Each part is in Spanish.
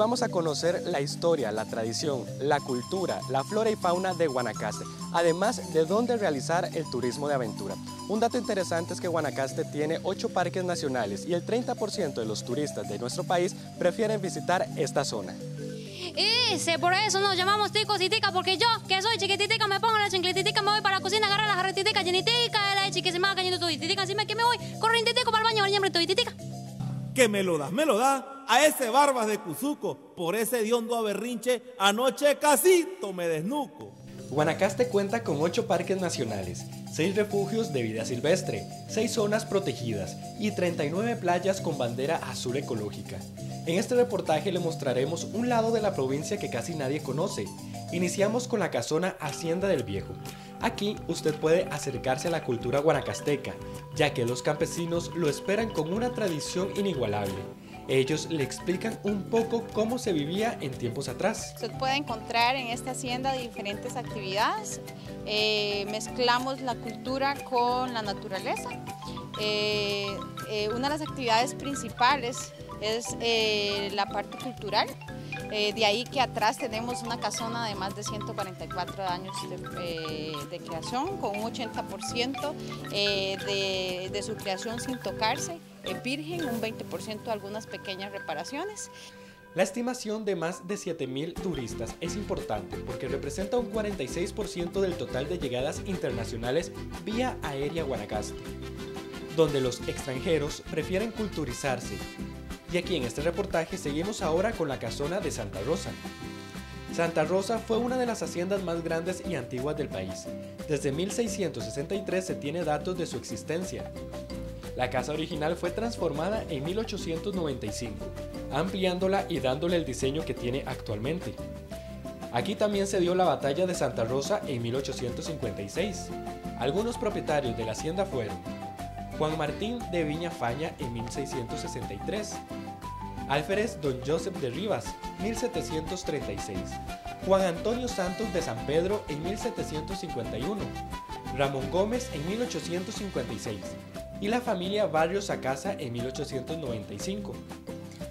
vamos a conocer la historia, la tradición, la cultura, la flora y fauna de Guanacaste, además de dónde realizar el turismo de aventura. Un dato interesante es que Guanacaste tiene 8 parques nacionales y el 30% de los turistas de nuestro país prefieren visitar esta zona. Ese, por eso nos llamamos ticos y ticas, porque yo, que soy chiquititica, me pongo la chinclititica, me voy para la cocina, agarro la jarretitica llenitica, la se cayendo todititica, encima que me voy, corrientitico para el baño, bañarme todititica. Que me lo das, me lo das a ese barbas de Cuzuco, por ese diondo a berrinche, anoche casito me desnuco. Guanacaste cuenta con 8 parques nacionales, 6 refugios de vida silvestre, 6 zonas protegidas y 39 playas con bandera azul ecológica. En este reportaje le mostraremos un lado de la provincia que casi nadie conoce. Iniciamos con la casona Hacienda del Viejo. Aquí usted puede acercarse a la cultura guanacasteca, ya que los campesinos lo esperan con una tradición inigualable. Ellos le explican un poco cómo se vivía en tiempos atrás. Usted puede encontrar en esta hacienda diferentes actividades. Eh, mezclamos la cultura con la naturaleza. Eh, eh, una de las actividades principales es la parte cultural. de ahí que atrás tenemos una casona de más de 144 años de, creación, con un 80% de, de su creación sin tocarse virgen, un 20% algunas pequeñas reparaciones. La estimación de más de 7.000 turistas es importante porque representa un 46% del total de llegadas internacionales vía aérea Guanacaste, donde los extranjeros prefieren culturizarse. Y aquí en este reportaje seguimos ahora con la casona de Santa Rosa. Santa Rosa fue una de las haciendas más grandes y antiguas del país. Desde 1663 se tiene datos de su existencia. La casa original fue transformada en 1895, ampliándola y dándole el diseño que tiene actualmente. Aquí también se dio la batalla de Santa Rosa en 1856. Algunos propietarios de la hacienda fueron Juan Martín de Viña Faña en 1663, Alférez Don Joseph de Rivas, 1736, Juan Antonio Santos de San Pedro en 1751, Ramón Gómez en 1856 y la familia Barrios a Casa en 1895.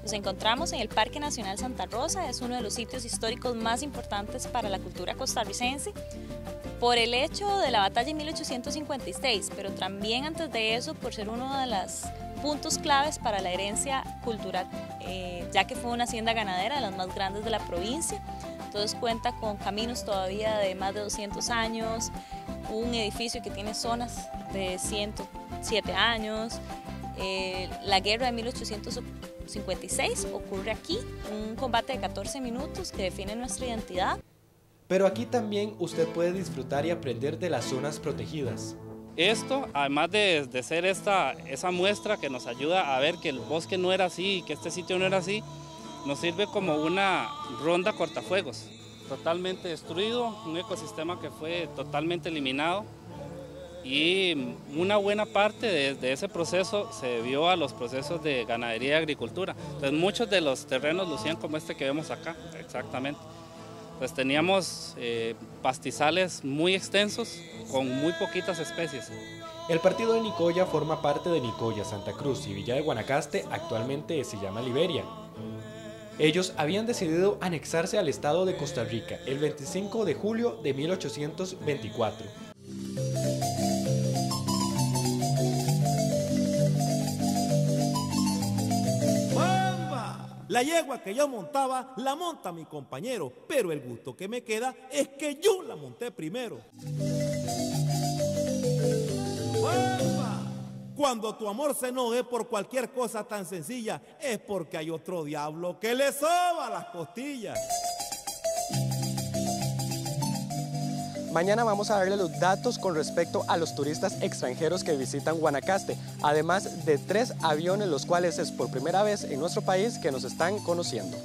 Nos encontramos en el Parque Nacional Santa Rosa, es uno de los sitios históricos más importantes para la cultura costarricense por el hecho de la batalla en 1856, pero también antes de eso por ser uno de los puntos claves para la herencia cultural, eh, ya que fue una hacienda ganadera de las más grandes de la provincia, entonces cuenta con caminos todavía de más de 200 años, un edificio que tiene zonas de 100 siete años. Eh, la guerra de 1856 ocurre aquí, un combate de 14 minutos que define nuestra identidad. Pero aquí también usted puede disfrutar y aprender de las zonas protegidas. Esto, además de, de, ser esta, esa muestra que nos ayuda a ver que el bosque no era así, que este sitio no era así, nos sirve como una ronda cortafuegos. Totalmente destruido, un ecosistema que fue totalmente eliminado y una buena parte de, ese proceso se debió a los procesos de ganadería y agricultura. Entonces muchos de los terrenos lucían como este que vemos acá, exactamente. Pues teníamos eh, pastizales muy extensos con muy poquitas especies. El partido de Nicoya forma parte de Nicoya, Santa Cruz y Villa de Guanacaste, actualmente se llama Liberia. Ellos habían decidido anexarse al estado de Costa Rica el 25 de julio de 1824 La yegua que yo montaba la monta mi compañero, pero el gusto que me queda es que yo la monté primero. Cuando tu amor se enoje por cualquier cosa tan sencilla, es porque hay otro diablo que le soba las costillas. Mañana vamos a darle los datos con respecto a los turistas extranjeros que visitan Guanacaste, además de tres aviones los cuales es por primera vez en nuestro país que nos están conociendo.